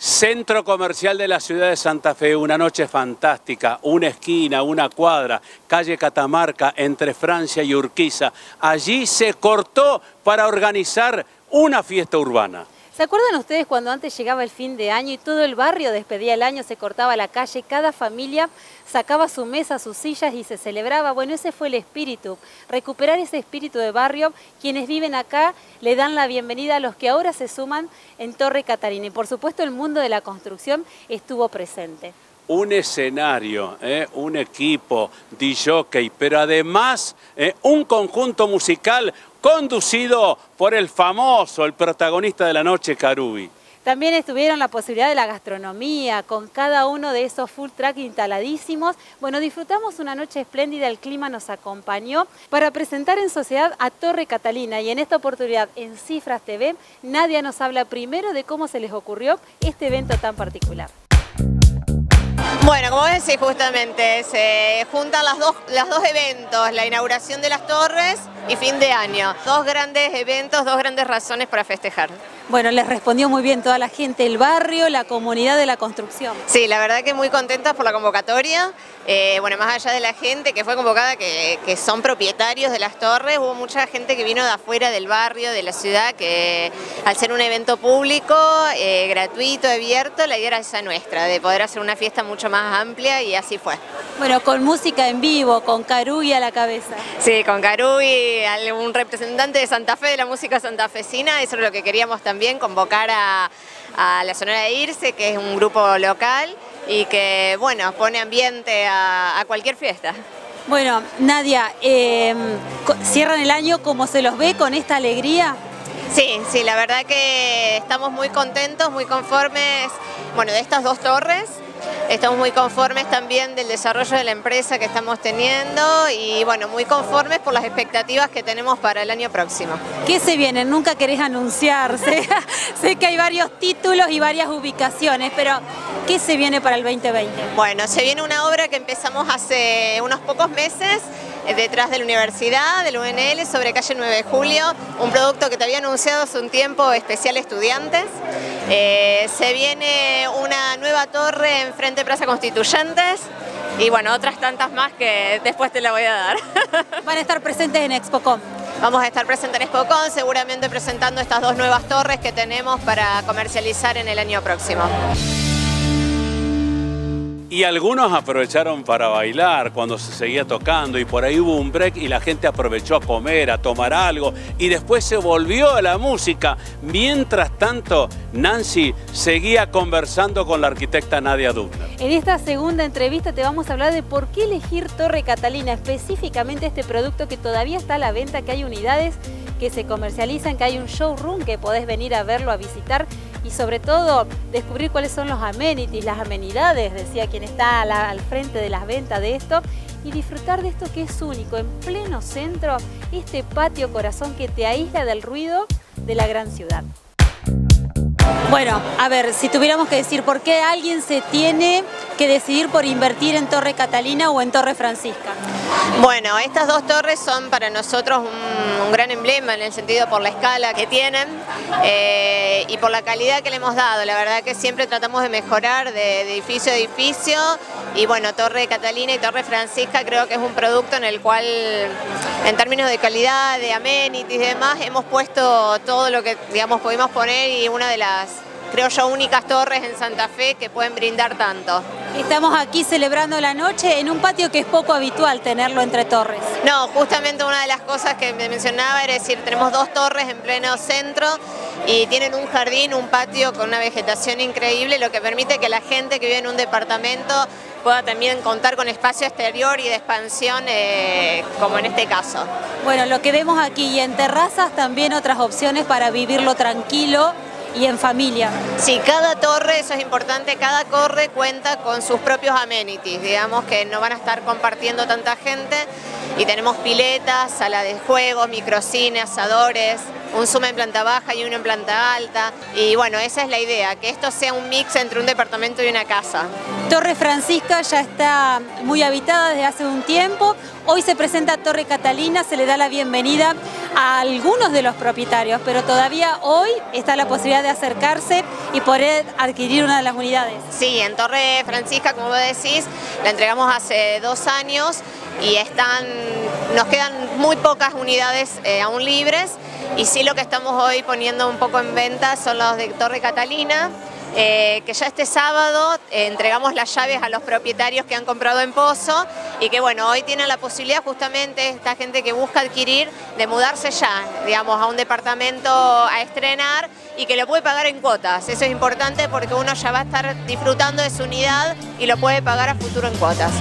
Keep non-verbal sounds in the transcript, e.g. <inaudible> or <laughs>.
Centro comercial de la ciudad de Santa Fe, una noche fantástica, una esquina, una cuadra, calle Catamarca, entre Francia y Urquiza. Allí se cortó para organizar una fiesta urbana. ¿Se acuerdan ustedes cuando antes llegaba el fin de año y todo el barrio despedía el año, se cortaba la calle, cada familia sacaba su mesa, sus sillas y se celebraba? Bueno, ese fue el espíritu, recuperar ese espíritu de barrio. Quienes viven acá le dan la bienvenida a los que ahora se suman en Torre Catarina y por supuesto el mundo de la construcción estuvo presente un escenario, eh, un equipo, DJ, pero además eh, un conjunto musical conducido por el famoso, el protagonista de la noche, Carubi. También estuvieron la posibilidad de la gastronomía, con cada uno de esos full track instaladísimos. Bueno, disfrutamos una noche espléndida, el clima nos acompañó para presentar en sociedad a Torre Catalina y en esta oportunidad en Cifras TV, Nadia nos habla primero de cómo se les ocurrió este evento tan particular. Bueno, como decís justamente, se juntan las dos, los dos eventos, la inauguración de las torres y fin de año. Dos grandes eventos, dos grandes razones para festejar. Bueno, les respondió muy bien toda la gente, el barrio, la comunidad de la construcción. Sí, la verdad que muy contentas por la convocatoria. Eh, bueno, más allá de la gente que fue convocada, que, son propietarios de las torres, hubo mucha gente que vino de afuera del barrio, de la ciudad, que al ser un evento público, eh, gratuito, abierto, la idea era esa nuestra, de poder hacer una fiesta mucho más amplia y así fue. Bueno, con música en vivo, con Caruy a la cabeza. Sí, con Caruy, un representante de Santa Fe, de la música santafesina, eso es lo que queríamos también también convocar a, la Sonora de Irse, que es un grupo local y que, bueno, pone ambiente a, cualquier fiesta. Bueno, Nadia, em, ¿cierran el año como se los ve con esta alegría? Sí, sí, la verdad que estamos muy contentos, muy conformes, bueno, de estas dos torres, Estamos muy conformes también del desarrollo de la empresa que estamos teniendo y bueno, muy conformes por las expectativas que tenemos para el año próximo. ¿Qué se viene? Nunca querés anunciarse. <laughs> sé que hay varios títulos y varias ubicaciones, pero ¿qué se viene para el 2020? Bueno, se viene una obra que empezamos hace unos pocos meses eh, detrás de la universidad, del UNL, sobre calle 9 de Julio, un producto que te había anunciado hace un tiempo especial estudiantes. Eh, se viene una nueva torre en frente de Plaza Constituyentes y bueno, otras tantas más que después te la voy a dar. <laughs> Van a estar presentes en ExpoCom. Vamos a estar presentes en ExpoCom, seguramente presentando estas dos nuevas torres que tenemos para comercializar en el año próximo. Y algunos aprovecharon para bailar cuando se seguía tocando y por ahí hubo un break y la gente aprovechó a comer, a tomar algo y después se volvió a la música. Mientras tanto, Nancy seguía conversando con la arquitecta Nadia Dubner. En esta segunda entrevista te vamos a hablar de por qué elegir Torre Catalina, específicamente este producto que todavía está a la venta, que hay unidades que se comercializan, que hay un showroom que podés venir a verlo, a visitar y sobre todo descubrir cuáles son los amenities, las amenidades, decía quien está al frente de las ventas de esto, y disfrutar de esto que es único, en pleno centro, este patio corazón que te aísla del ruido de la gran ciudad. Bueno, a ver, si tuviéramos que decir por qué alguien se tiene que decidir por invertir en Torre Catalina o en Torre Francisca. Bueno, estas dos torres son para nosotros un, gran emblema en el sentido por la escala que tienen eh, y por la calidad que le hemos dado. La verdad que siempre tratamos de mejorar de, edificio a edificio y bueno, Torre Catalina y Torre Francisca creo que es un producto en el cual en términos de calidad, de amenities y demás, hemos puesto todo lo que digamos pudimos poner y una de las creo yo, únicas torres en Santa Fe que pueden brindar tanto. Estamos aquí celebrando la noche en un patio que es poco habitual tenerlo entre torres. No, justamente una de las cosas que me mencionaba era decir, tenemos dos torres en pleno centro y tienen un jardín, un patio con una vegetación increíble, lo que permite que la gente que vive en un departamento pueda también contar con espacio exterior y de expansión, eh, como en este caso. Bueno, lo que vemos aquí y en terrazas también otras opciones para vivirlo tranquilo y en familia. Sí, cada torre, eso es importante, cada torre cuenta con sus propios amenities, digamos que no van a estar compartiendo tanta gente y tenemos piletas, sala de juegos, microcine, asadores, un Zoom en planta baja y uno en planta alta. Y bueno, esa es la idea, que esto sea un mix entre un departamento y una casa. Torre Francisca ya está muy habitada desde hace un tiempo. Hoy se presenta Torre Catalina, se le da la bienvenida a algunos de los propietarios, pero todavía hoy está la posibilidad de acercarse y poder adquirir una de las unidades. Sí, en Torre Francisca, como vos decís, la entregamos hace dos años y están, nos quedan muy pocas unidades eh, aún libres y sí lo que estamos hoy poniendo un poco en venta son los de Torre Catalina, eh, que ya este sábado eh, entregamos las llaves a los propietarios que han comprado en Pozo y que bueno, hoy tienen la posibilidad justamente esta gente que busca adquirir de mudarse ya, digamos, a un departamento a estrenar y que lo puede pagar en cuotas. Eso es importante porque uno ya va a estar disfrutando de su unidad y lo puede pagar a futuro en cuotas.